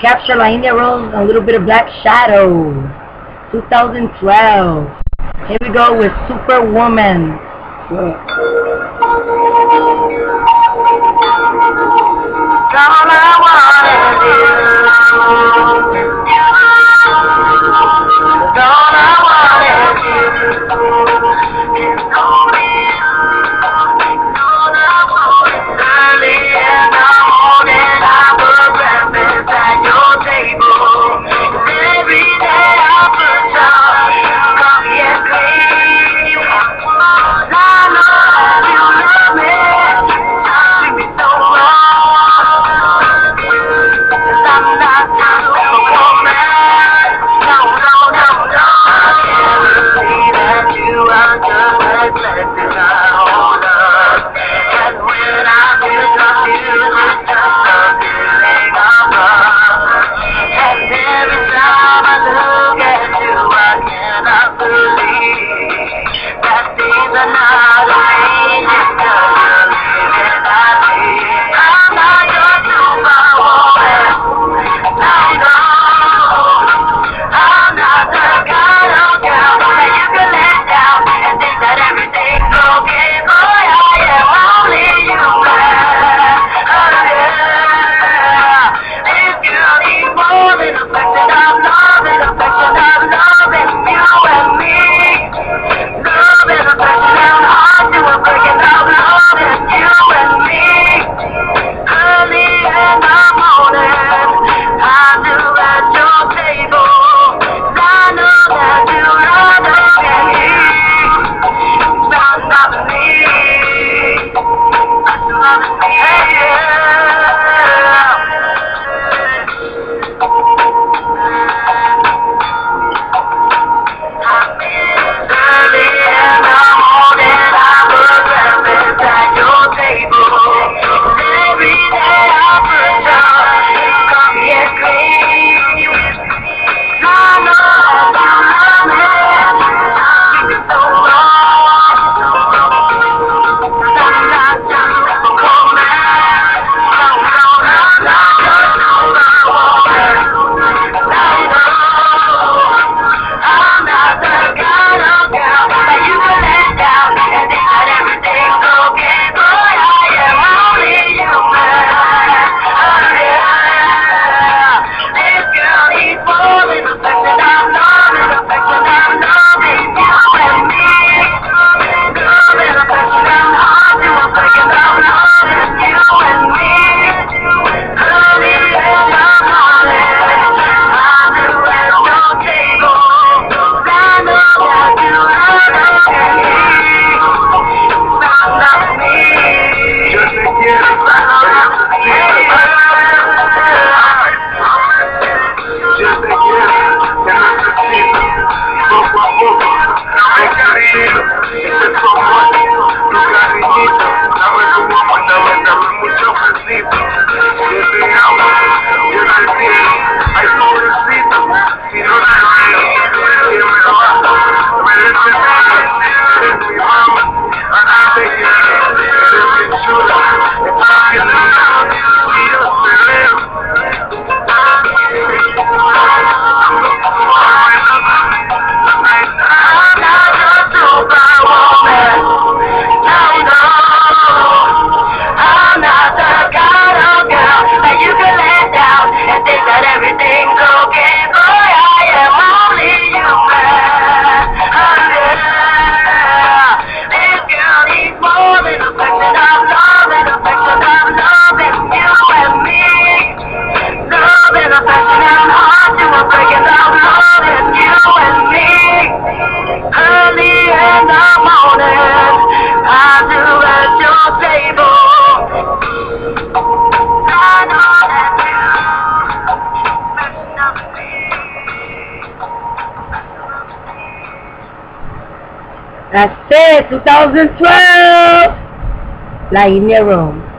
Capture La India Rose, a little bit of Black Shadow. 2012. Here we go with Superwoman. All I wanna do That's it, 2012! La India Rose.